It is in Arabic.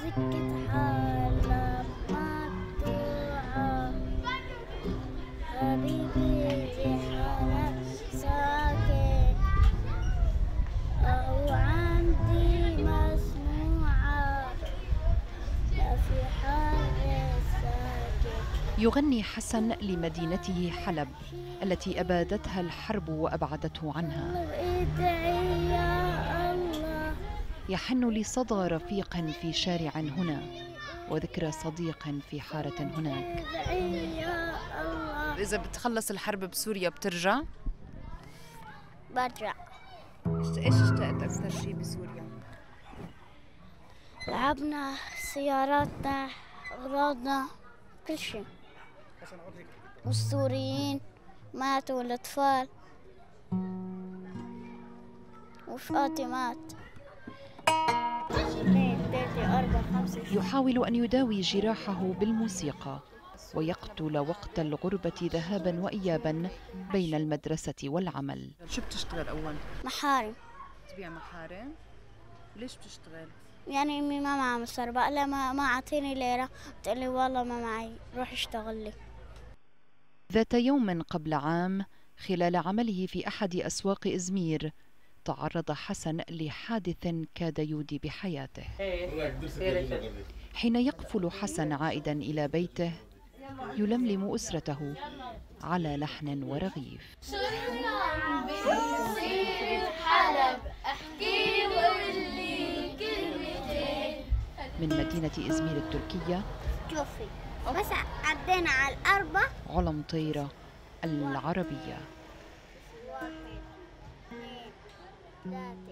سكة حالة مقطوعة. حبيبي حالة ساكت أو عندي مسموعة. لا في حال ساكت يغني حسن لمدينته حلب التي أبادتها الحرب وأبعدته عنها. يحن لصدى رفيق في شارع هنا وذكرى صديق في حارة هناك. ادعي يا الله إذا بتخلص الحرب بسوريا بترجع؟ برجع. إيش اشتقت أكثر شيء بسوريا؟ لعبنا سياراتنا أغراضنا كل شيء والسوريين ماتوا والأطفال. وفؤاتي مات يحاول أن يداوي جراحه بالموسيقى ويقتل وقت الغربة ذهابا وايابا بين المدرسة والعمل شو بتشتغل أول؟ محارم تبيع محارم؟ ليش بتشتغل؟ يعني أمي ما معها مصاري بقى لا ما ما أعطيني ليرة بتقلي والله ما معي روح اشتغل لي ذات يوم قبل عام خلال عمله في أحد أسواق إزمير تعرض حسن لحادث كاد يودي بحياته. حين يقفل حسن عائدا إلى بيته يلملم أسرته على لحن ورغيف. من مدينة ازمير التركية شوفي بس عدينا على الأربع. علم طيره العربية. Dati.